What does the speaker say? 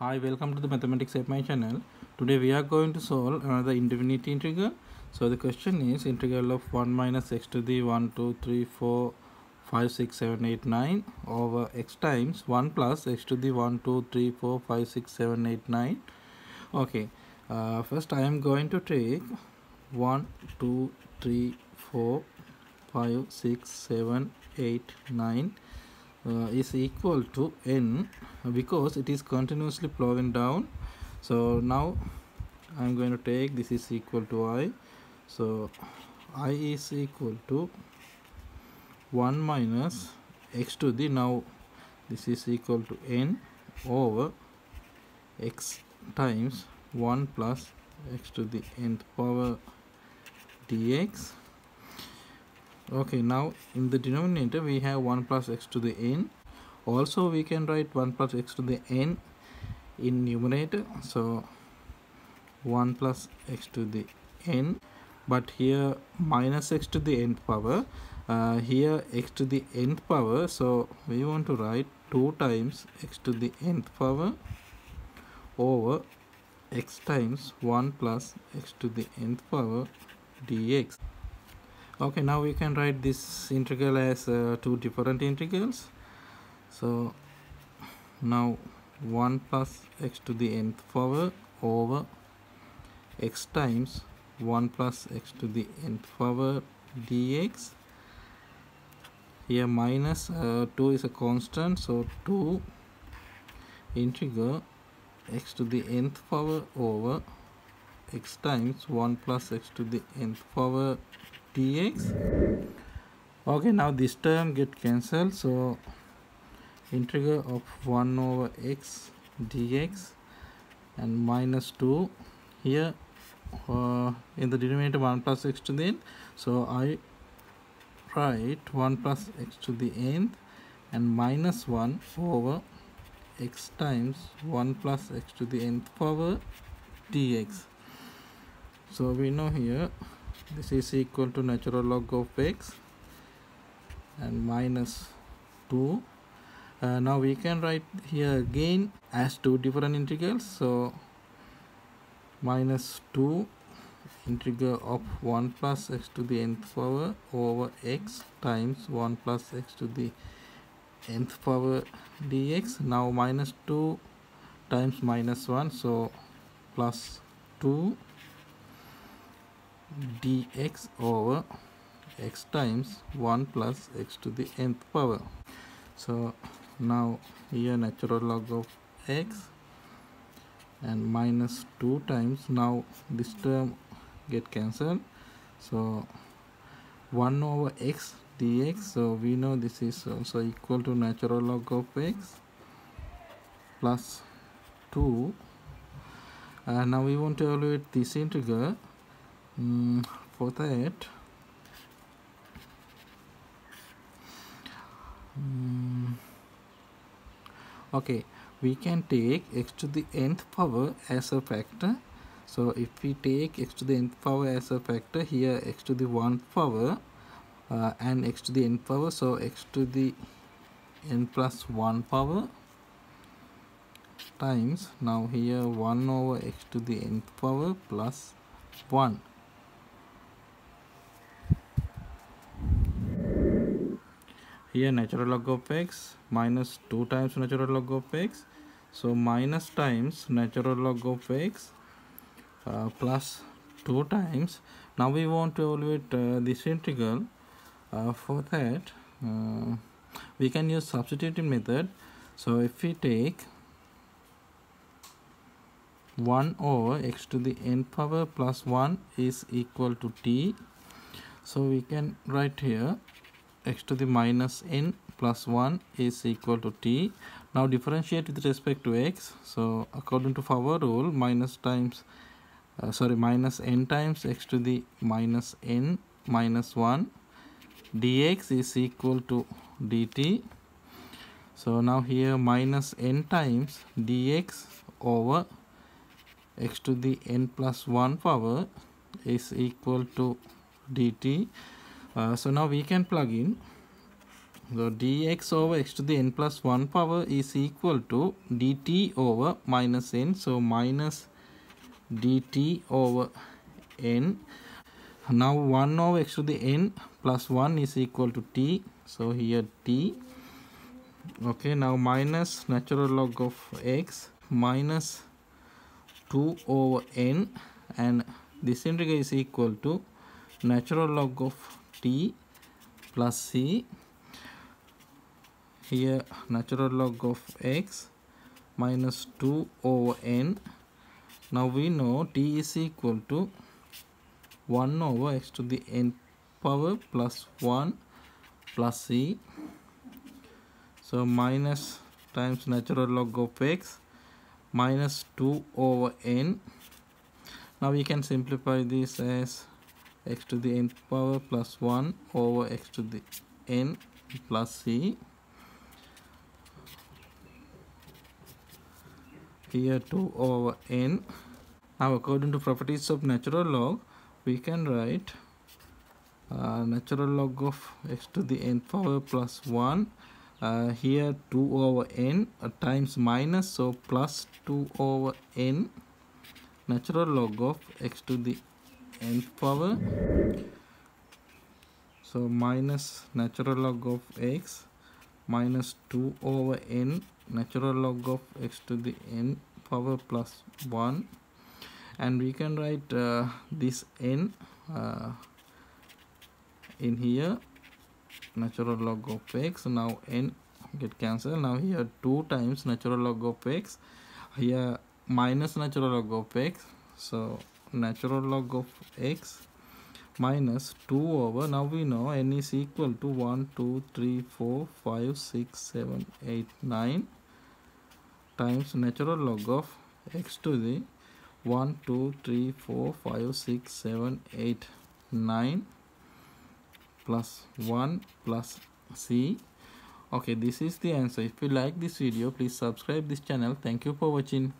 Hi, welcome to the Mathematics MI channel. Today we are going to solve another indefinite integral. So the question is integral of 1 minus x to the 1, 2, 3, 4, 5, 6, 7, 8, 9 over x times 1 plus x to the 1, 2, 3, 4, 5, 6, 7, 8, 9. Okay, uh, first I am going to take 1, 2, 3, 4, 5, 6, 7, 8, 9 uh, is equal to n because it is continuously flowing down. So now I'm going to take this is equal to i. So i is equal to 1 minus x to the now this is equal to n over x times 1 plus x to the nth power dx. Okay now in the denominator we have 1 plus x to the n also we can write 1 plus x to the n in numerator. So 1 plus x to the n. But here minus x to the nth power. Uh, here x to the nth power. So we want to write 2 times x to the nth power over x times 1 plus x to the nth power dx. Okay now we can write this integral as uh, two different integrals so now 1 plus x to the nth power over x times 1 plus x to the nth power dx. Here minus uh, 2 is a constant so 2 integral x to the nth power over x times 1 plus x to the nth power dx. Okay now this term get cancelled so integral of 1 over x dx and minus 2 here uh, in the denominator 1 plus x to the n. So i write 1 plus x to the nth and minus 1 over x times 1 plus x to the nth power dx. So we know here this is equal to natural log of x and minus 2 uh, now we can write here again as two different integrals. So minus 2 integral of 1 plus x to the nth power over x times 1 plus x to the nth power dx. Now minus 2 times minus 1 so plus 2 dx over x times 1 plus x to the nth power. So now here natural log of x and minus 2 times. Now this term get cancelled. So 1 over x dx. So we know this is also equal to natural log of x plus 2 uh, now we want to evaluate this integral. Mm, for that okay we can take x to the nth power as a factor. So if we take x to the nth power as a factor here x to the 1th power uh, and x to the n power so x to the n plus 1 power times now here 1 over x to the nth power plus 1 here natural log of x minus 2 times natural log of x. So minus times natural log of x uh, plus 2 times. Now we want to evaluate uh, this integral uh, for that uh, we can use substituting method. So if we take 1 over x to the n power plus 1 is equal to t. So we can write here x to the minus n plus 1 is equal to t. Now differentiate with respect to x. So according to our rule minus times uh, sorry minus n times x to the minus n minus 1 dx is equal to dt. So now here minus n times dx over x to the n plus 1 power is equal to dt uh, so now we can plug in So dx over x to the n plus 1 power is equal to dt over minus n. So minus dt over n. Now 1 over x to the n plus 1 is equal to t. So here t. Okay, now minus natural log of x minus 2 over n and this integral is equal to natural log of t plus c. Here natural log of x minus 2 over n. Now we know t is equal to 1 over x to the n power plus 1 plus c. So minus times natural log of x minus 2 over n. Now we can simplify this as x to the n power plus 1 over x to the n plus c. Here 2 over n. Now according to properties of natural log we can write uh, natural log of x to the n power plus 1 uh, here 2 over n uh, times minus so plus 2 over n natural log of x to the n power. So minus natural log of x minus 2 over n natural log of x to the n power plus 1 and we can write uh, this n uh, in here natural log of x. Now n get cancelled. Now here 2 times natural log of x. Here minus natural log of x. So natural log of x minus 2 over. Now we know n is equal to 1 2 3 4 5 6 7 8 9 times natural log of x to the 1 2 3 4 5 6 7 8 9 plus 1 plus c. Okay this is the answer. If you like this video please subscribe this channel. Thank you for watching